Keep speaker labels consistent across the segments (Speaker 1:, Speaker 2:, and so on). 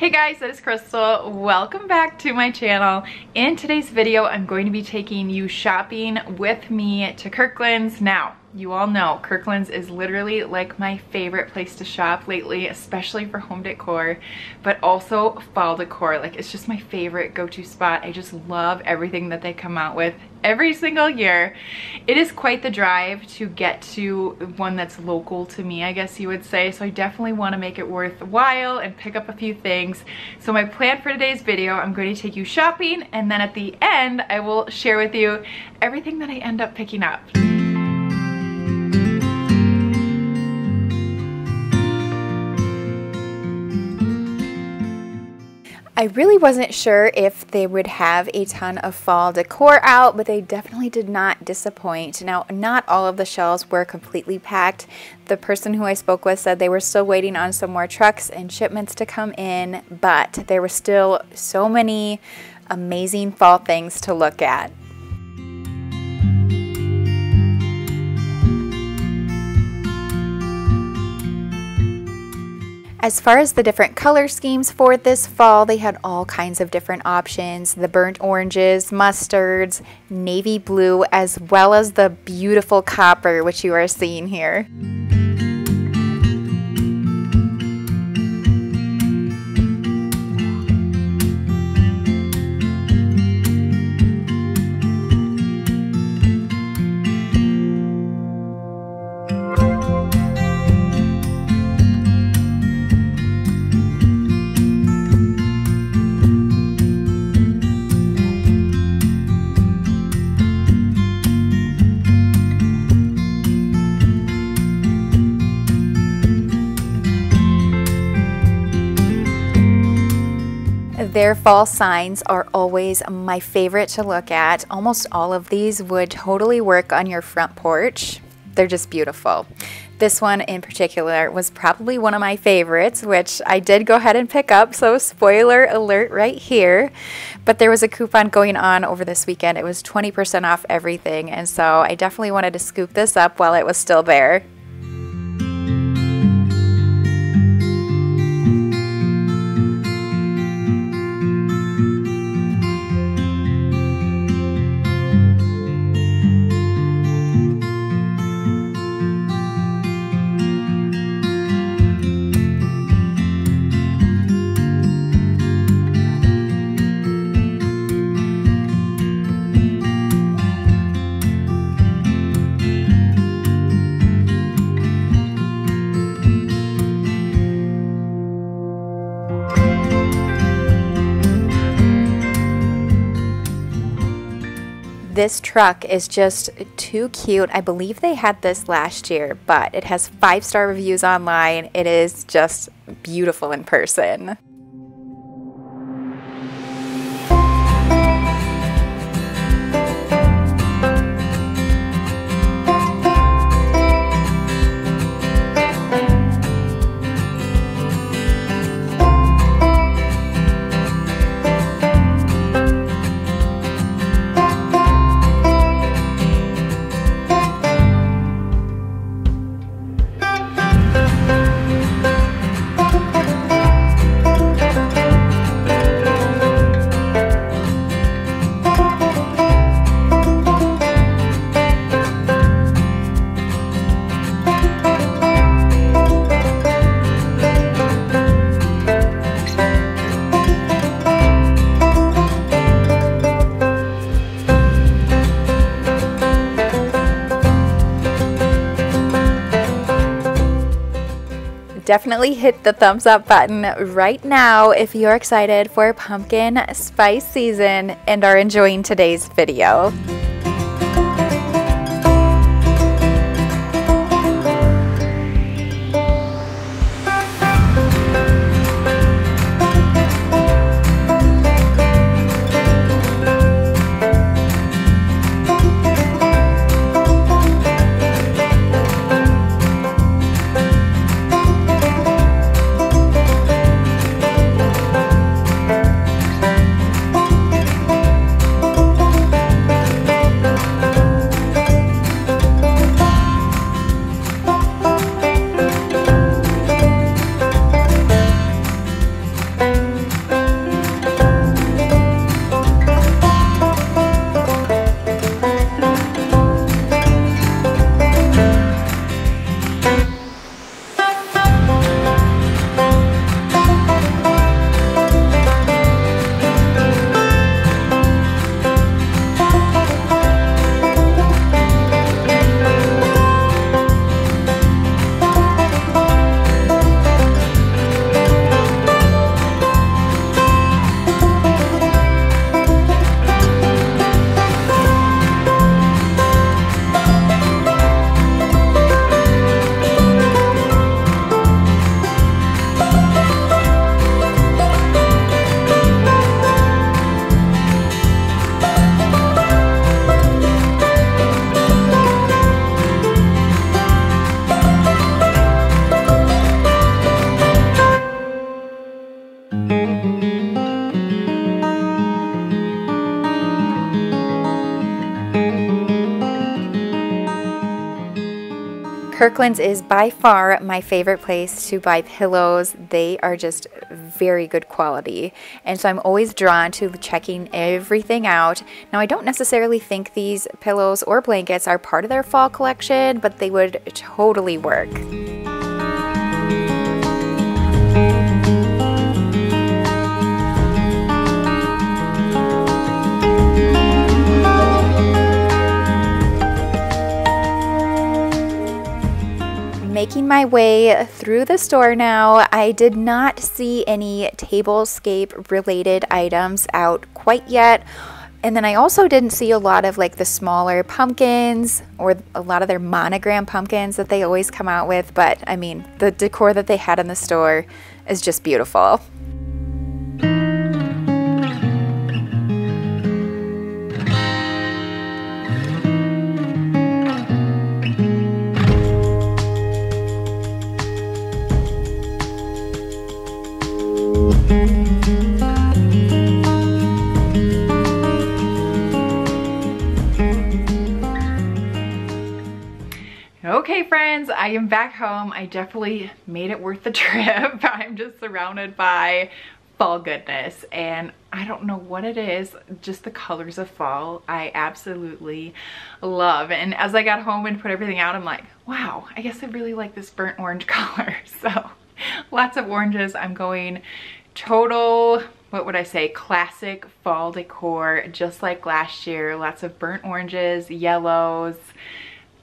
Speaker 1: Hey guys, it is Crystal. Welcome back to my channel. In today's video, I'm going to be taking you shopping with me to Kirkland's. Now, you all know Kirkland's is literally like my favorite place to shop lately, especially for home decor, but also fall decor. Like it's just my favorite go-to spot. I just love everything that they come out with every single year. It is quite the drive to get to one that's local to me, I guess you would say. So I definitely want to make it worthwhile and pick up a few things. So my plan for today's video, I'm going to take you shopping and then at the end, I will share with you everything that I end up picking up. I really wasn't sure if they would have a ton of fall decor out, but they definitely did not disappoint. Now, not all of the shelves were completely packed. The person who I spoke with said they were still waiting on some more trucks and shipments to come in, but there were still so many amazing fall things to look at. As far as the different color schemes for this fall, they had all kinds of different options. The burnt oranges, mustards, navy blue, as well as the beautiful copper, which you are seeing here. Their fall signs are always my favorite to look at. Almost all of these would totally work on your front porch. They're just beautiful. This one in particular was probably one of my favorites, which I did go ahead and pick up, so spoiler alert right here. But there was a coupon going on over this weekend. It was 20% off everything, and so I definitely wanted to scoop this up while it was still there. This truck is just too cute. I believe they had this last year, but it has five star reviews online. It is just beautiful in person. Definitely hit the thumbs up button right now if you're excited for pumpkin spice season and are enjoying today's video.
Speaker 2: Kirkland's is by far my favorite place to buy pillows. They are just very good quality. And so I'm always drawn to checking everything out. Now, I don't necessarily think these pillows or blankets are part of their fall collection, but they would totally work. Making my way through the store now. I did not see any tablescape related items out quite yet. And then I also didn't see a lot of like the smaller pumpkins or a lot of their monogram pumpkins that they always come out with. But I mean, the decor that they had in the store is just beautiful.
Speaker 1: Back home. I definitely made it worth the trip. I'm just surrounded by fall goodness and I don't know what it is, just the colors of fall I absolutely love. And as I got home and put everything out, I'm like, wow, I guess I really like this burnt orange color. So lots of oranges. I'm going total what would I say, classic fall decor, just like last year. Lots of burnt oranges, yellows,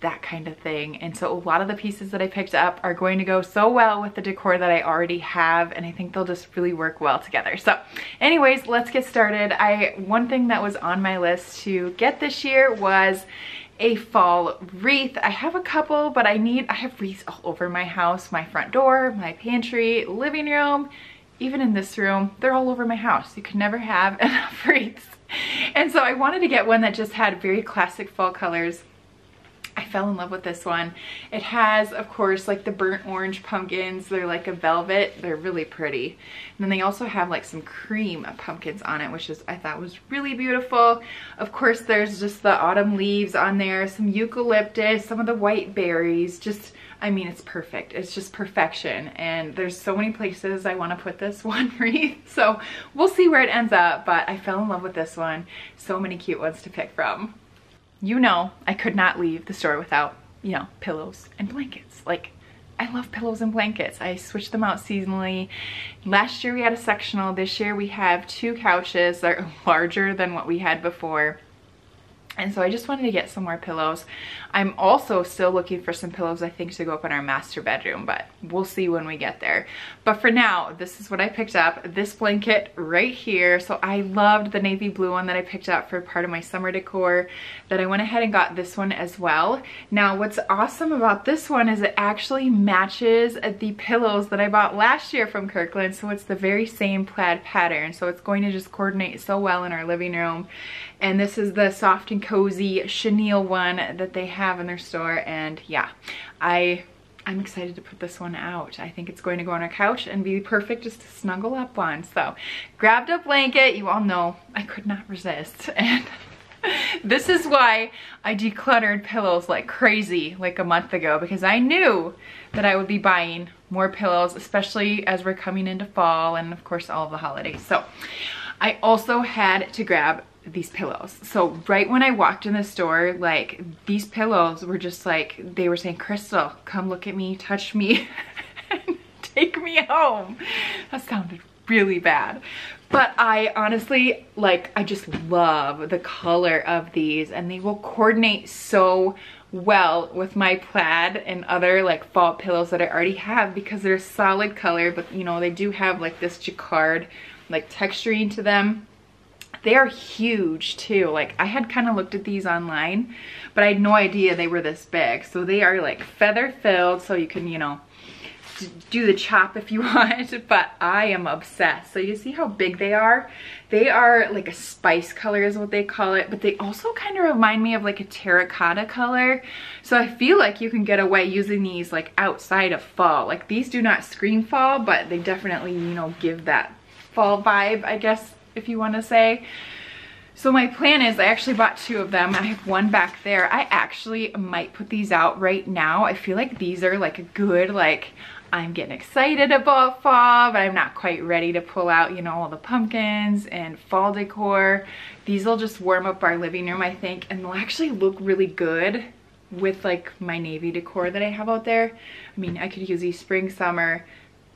Speaker 1: that kind of thing. And so a lot of the pieces that I picked up are going to go so well with the decor that I already have and I think they'll just really work well together. So anyways, let's get started. I One thing that was on my list to get this year was a fall wreath. I have a couple, but I need, I have wreaths all over my house, my front door, my pantry, living room, even in this room, they're all over my house. You can never have enough wreaths. And so I wanted to get one that just had very classic fall colors I fell in love with this one. It has, of course, like the burnt orange pumpkins. They're like a velvet. They're really pretty. And then they also have like some cream pumpkins on it, which is I thought was really beautiful. Of course, there's just the autumn leaves on there, some eucalyptus, some of the white berries. Just, I mean, it's perfect. It's just perfection. And there's so many places I want to put this one wreath. So we'll see where it ends up. But I fell in love with this one. So many cute ones to pick from you know I could not leave the store without, you know, pillows and blankets. Like, I love pillows and blankets. I switch them out seasonally. Last year we had a sectional. This year we have two couches that are larger than what we had before. And so I just wanted to get some more pillows. I'm also still looking for some pillows, I think, to go up in our master bedroom, but we'll see when we get there. But for now, this is what I picked up. This blanket right here. So I loved the navy blue one that I picked up for part of my summer decor that I went ahead and got this one as well. Now, what's awesome about this one is it actually matches the pillows that I bought last year from Kirkland. So it's the very same plaid pattern. So it's going to just coordinate so well in our living room. And this is the soft and cozy chenille one that they have in their store. And yeah, I I'm excited to put this one out. I think it's going to go on our couch and be perfect just to snuggle up on. So grabbed a blanket. You all know I could not resist. And this is why I decluttered pillows like crazy like a month ago because I knew that I would be buying more pillows, especially as we're coming into fall and of course all of the holidays. So I also had to grab these pillows. So right when I walked in the store, like these pillows were just like, they were saying, Crystal, come look at me, touch me, take me home. That sounded really bad. But I honestly, like, I just love the color of these and they will coordinate so well with my plaid and other like fall pillows that I already have because they're solid color, but you know, they do have like this jacquard like texturing to them they are huge too. Like I had kind of looked at these online, but I had no idea they were this big. So they are like feather filled so you can, you know, do the chop if you want, but I am obsessed. So you see how big they are? They are like a spice color is what they call it, but they also kind of remind me of like a terracotta color. So I feel like you can get away using these like outside of fall. Like these do not scream fall, but they definitely, you know, give that fall vibe, I guess if you want to say. So my plan is I actually bought two of them. I have one back there. I actually might put these out right now. I feel like these are like a good, like, I'm getting excited about fall, but I'm not quite ready to pull out, you know, all the pumpkins and fall decor. These will just warm up our living room, I think, and they'll actually look really good with like my navy decor that I have out there. I mean, I could use these spring, summer,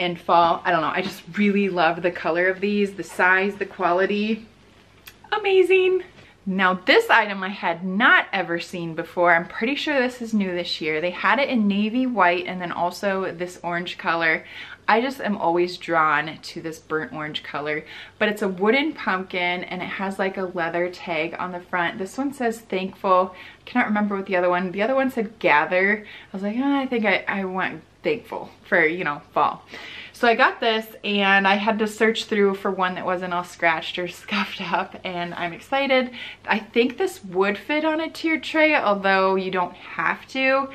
Speaker 1: and fall. I don't know. I just really love the color of these, the size, the quality. Amazing. Now this item I had not ever seen before. I'm pretty sure this is new this year. They had it in navy white and then also this orange color. I just am always drawn to this burnt orange color, but it's a wooden pumpkin and it has like a leather tag on the front. This one says thankful. I cannot remember what the other one, the other one said gather. I was like, oh, I think I, I want thankful for, you know, fall. So I got this and I had to search through for one that wasn't all scratched or scuffed up and I'm excited. I think this would fit on a tiered tray, although you don't have to.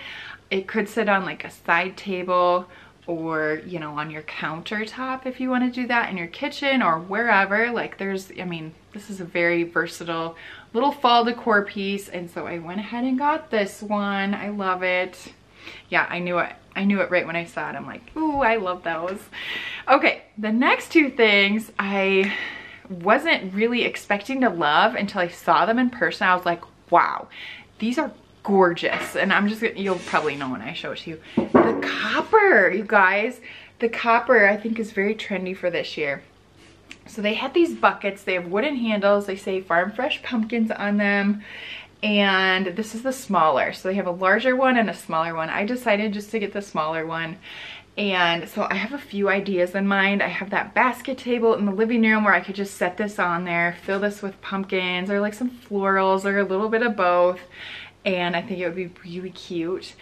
Speaker 1: It could sit on like a side table or you know on your countertop if you want to do that in your kitchen or wherever like there's I mean this is a very versatile little fall decor piece and so I went ahead and got this one I love it yeah I knew it I knew it right when I saw it I'm like ooh I love those okay the next two things I wasn't really expecting to love until I saw them in person I was like wow these are gorgeous. And I'm just, gonna, you'll probably know when I show it to you. The copper, you guys. The copper I think is very trendy for this year. So they had these buckets. They have wooden handles. They say farm fresh pumpkins on them. And this is the smaller. So they have a larger one and a smaller one. I decided just to get the smaller one. And so I have a few ideas in mind. I have that basket table in the living room where I could just set this on there, fill this with pumpkins or like some florals or a little bit of both and I think it would be really cute.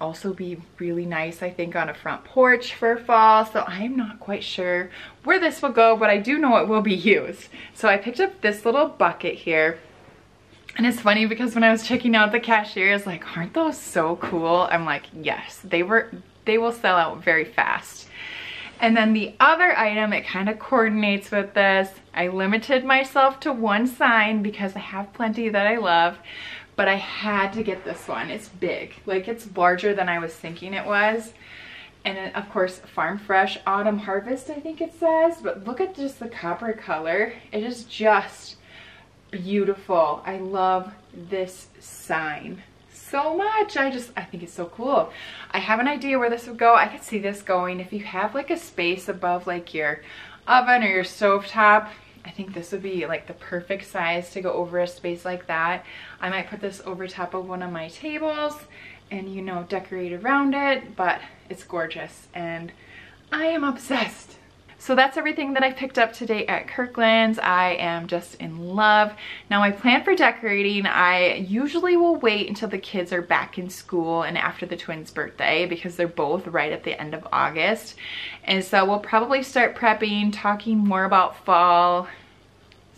Speaker 1: Also be really nice, I think, on a front porch for fall. So I'm not quite sure where this will go, but I do know it will be used. So I picked up this little bucket here. And it's funny because when I was checking out the cashier, I was like, aren't those so cool? I'm like, yes, they were, they will sell out very fast. And then the other item, it kind of coordinates with this. I limited myself to one sign because I have plenty that I love but I had to get this one. It's big, like it's larger than I was thinking it was. And of course, Farm Fresh Autumn Harvest, I think it says, but look at just the copper color. It is just beautiful. I love this sign so much. I just, I think it's so cool. I have an idea where this would go. I could see this going if you have like a space above like your oven or your stove top I think this would be like the perfect size to go over a space like that. I might put this over top of one of my tables and you know decorate around it, but it's gorgeous and I am obsessed. So that's everything that I picked up today at Kirkland's. I am just in love. Now my plan for decorating, I usually will wait until the kids are back in school and after the twins' birthday because they're both right at the end of August. And so we'll probably start prepping, talking more about fall,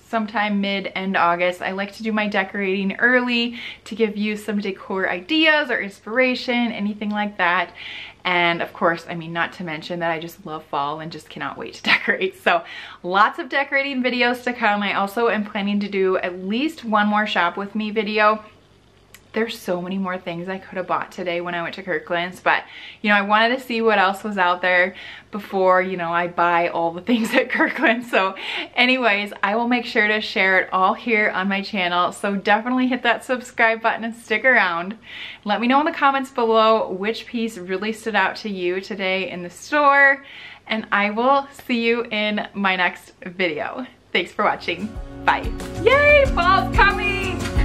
Speaker 1: sometime mid-end August. I like to do my decorating early to give you some decor ideas or inspiration, anything like that. And of course, I mean, not to mention that I just love fall and just cannot wait to decorate. So lots of decorating videos to come. I also am planning to do at least one more shop with me video there's so many more things I could have bought today when I went to Kirkland's, but you know, I wanted to see what else was out there before, you know, I buy all the things at Kirkland's. So anyways, I will make sure to share it all here on my channel. So definitely hit that subscribe button and stick around. Let me know in the comments below which piece really stood out to you today in the store, and I will see you in my next video. Thanks for watching. Bye. Yay, fall's coming!